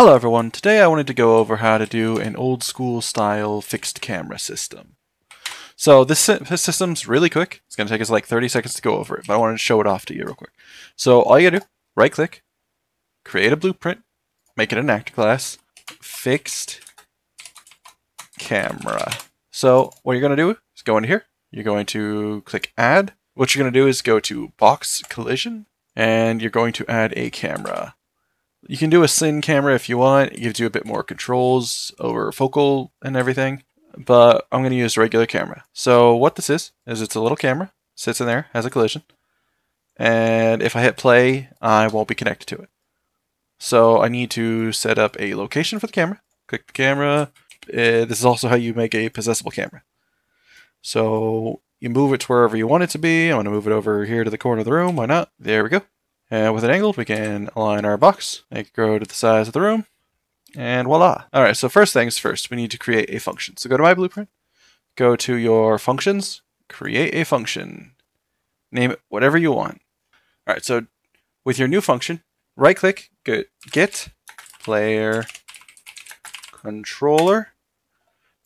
Hello everyone, today I wanted to go over how to do an old school style fixed camera system. So this, this system's really quick, it's going to take us like 30 seconds to go over it, but I wanted to show it off to you real quick. So all you gotta do, right click, create a blueprint, make it an actor class, fixed camera. So what you're going to do is go into here, you're going to click add, what you're going to do is go to box collision, and you're going to add a camera. You can do a Cine camera if you want. It gives you a bit more controls over focal and everything. But I'm going to use a regular camera. So what this is, is it's a little camera. Sits in there, has a collision. And if I hit play, I won't be connected to it. So I need to set up a location for the camera. Click the camera. Uh, this is also how you make a possessible camera. So you move it to wherever you want it to be. I'm going to move it over here to the corner of the room. Why not? There we go. And with an angle, we can align our box, make it grow to the size of the room, and voila. All right, so first things first, we need to create a function. So go to my blueprint, go to your functions, create a function, name it whatever you want. All right, so with your new function, right click, go get player controller,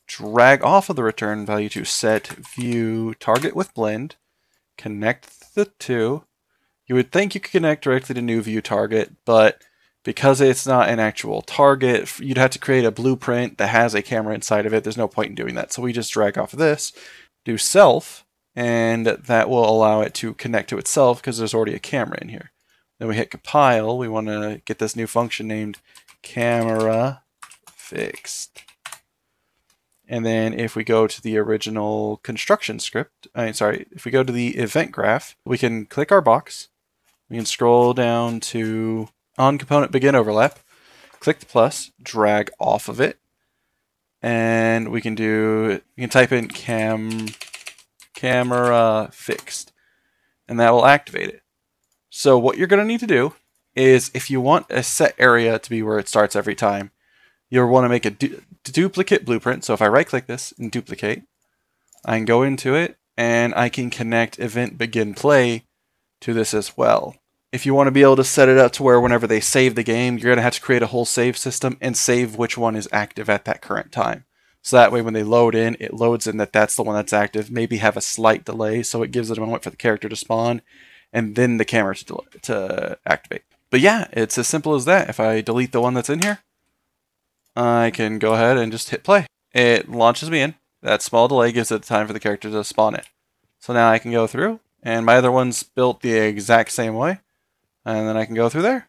drag off of the return value to set view target with blend, connect the two, you would think you could connect directly to new view target, but because it's not an actual target, you'd have to create a blueprint that has a camera inside of it. There's no point in doing that. So we just drag off of this, do self, and that will allow it to connect to itself because there's already a camera in here. Then we hit compile. We want to get this new function named camera fixed. And then if we go to the original construction script, I mean, sorry, if we go to the event graph, we can click our box, we can scroll down to on component begin overlap, click the plus, drag off of it, and we can do, you can type in cam, camera fixed, and that will activate it. So what you're going to need to do is if you want a set area to be where it starts every time, you'll want to make a du duplicate blueprint. So if I right click this and duplicate, I can go into it and I can connect event begin play to this as well. If you want to be able to set it up to where whenever they save the game, you're going to have to create a whole save system and save which one is active at that current time. So that way when they load in, it loads in that that's the one that's active, maybe have a slight delay so it gives it a moment for the character to spawn and then the camera to, to activate. But yeah, it's as simple as that. If I delete the one that's in here, I can go ahead and just hit play. It launches me in. That small delay gives it time for the character to spawn it. So now I can go through and my other one's built the exact same way. And then I can go through there.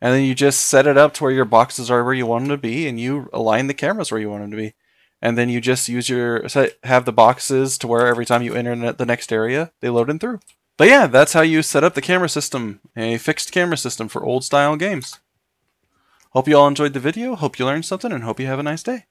And then you just set it up to where your boxes are where you want them to be, and you align the cameras where you want them to be. And then you just use your set, have the boxes to where every time you enter the next area, they load in through. But yeah, that's how you set up the camera system, a fixed camera system for old style games. Hope you all enjoyed the video, hope you learned something, and hope you have a nice day.